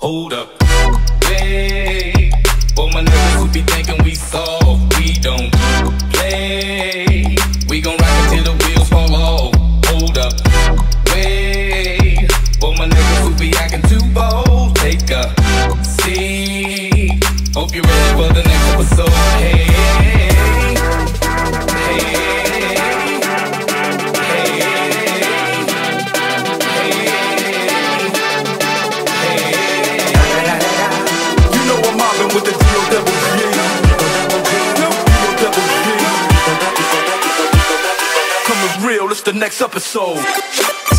Hold up. Hey, for my niggas who be thinking we soft, we don't play. We gon' rock until the wheels fall off. Hold up. Wait, for my niggas who be acting too bold, take a seat. Hope you're ready for the next episode. Hey, hey, the next episode.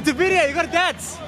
It's a video, you gotta dance.